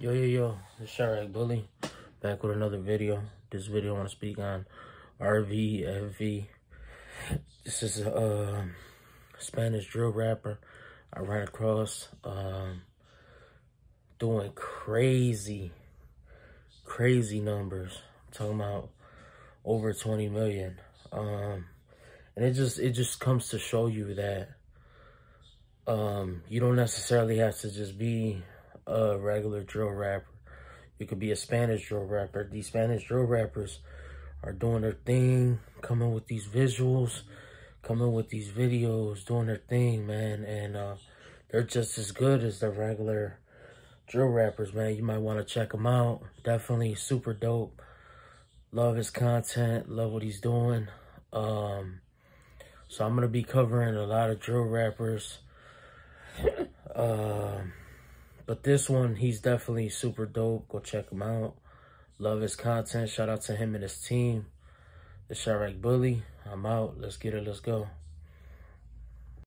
Yo, yo, yo, it's Chiraq Bully, back with another video. This video I want to speak on RVFV. This is a uh, Spanish drill rapper I ran across um, doing crazy, crazy numbers. I'm talking about over 20 million. Um, and it just, it just comes to show you that um, you don't necessarily have to just be a regular drill rapper. You could be a Spanish drill rapper. These Spanish drill rappers are doing their thing, coming with these visuals, coming with these videos, doing their thing, man. And uh, they're just as good as the regular drill rappers, man. You might want to check them out. Definitely super dope. Love his content. Love what he's doing. Um, so I'm going to be covering a lot of drill rappers uh, but this one, he's definitely super dope. Go check him out. Love his content. Shout out to him and his team. The Chiraq Bully. I'm out. Let's get it. Let's go.